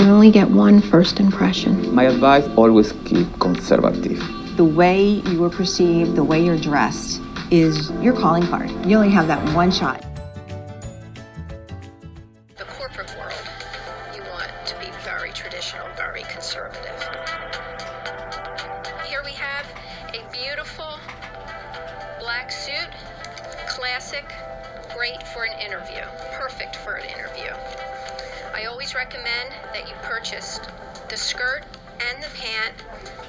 You only get one first impression. My advice always keep conservative. The way you are perceived, the way you're dressed, is your calling card. You only have that one shot. The corporate world, you want to be very traditional, very conservative. Here we have a beautiful black suit, classic, great for an interview, perfect for an interview. I always recommend that you purchase the skirt and the pant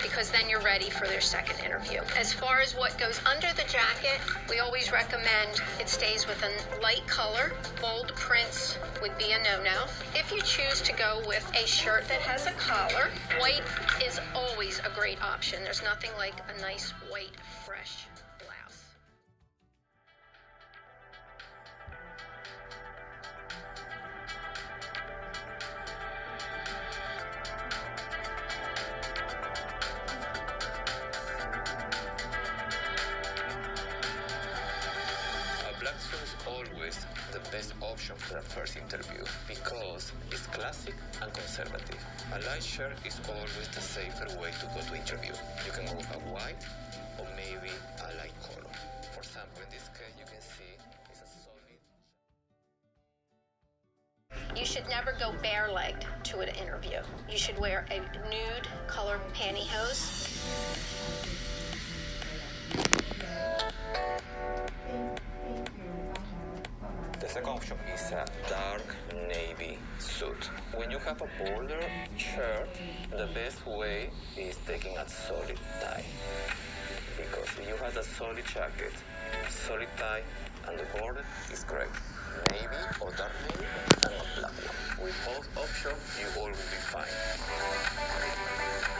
because then you're ready for their second interview. As far as what goes under the jacket, we always recommend it stays with a light color. Bold prints would be a no-no. If you choose to go with a shirt that has a collar, white is always a great option. There's nothing like a nice white, fresh blouse. Always the best option for a first interview because it's classic and conservative. A light shirt is always the safer way to go to interview. You can go with a white or maybe a light color. For example, in this case, you can see it's a solid. You should never go bare-legged to an interview. You should wear a nude color pantyhose. Option is a dark navy suit. When you have a border shirt, the best way is taking a solid tie. Because if you have a solid jacket, solid tie, and the border is great. Navy or dark navy and a black one. With both options, you all will be fine.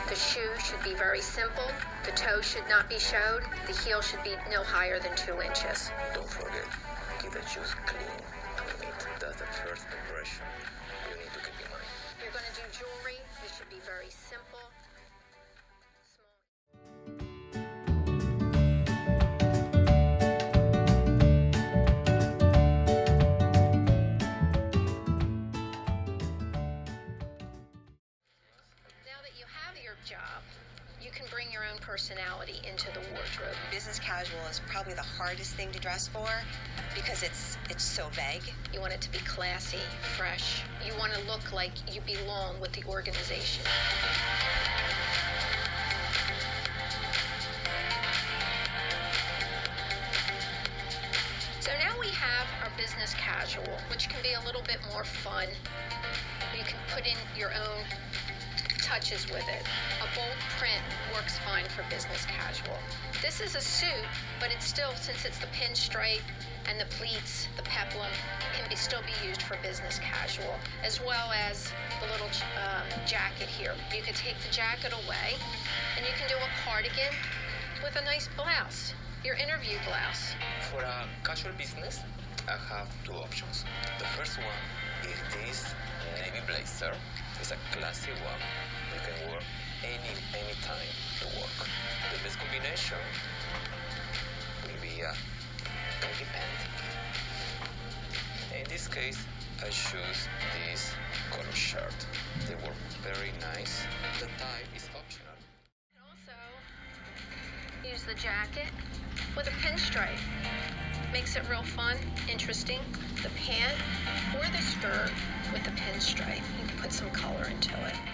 The shoe should be very simple. The toe should not be showed. The heel should be no higher than two inches. Don't forget, keep the shoes clean That's the first impression you need to keep in mind. You're going to do jewelry, it should be very simple. Now that you have your job, you can bring your own personality into the wardrobe. business casual is probably the hardest thing to dress for because it's it's so vague. You want it to be classy, fresh. You want to look like you belong with the organization. So now we have our business casual, which can be a little bit more fun. You can put in your own touches with it. A bold print works fine for business casual. This is a suit, but it's still, since it's the pinstripe and the pleats, the peplum, can be still be used for business casual, as well as the little um, jacket here. You can take the jacket away, and you can do a cardigan with a nice blouse, your interview blouse. For a casual business, I have two options. The first one is this navy blazer. A classy one. You can work any any time to work. The best combination will be a khaki pant. In this case, I choose this color shirt. They work very nice. The tie is optional. And also, use the jacket with a pinstripe. Makes it real fun, interesting. The pant or the skirt with the pinstripe. Put some color into it.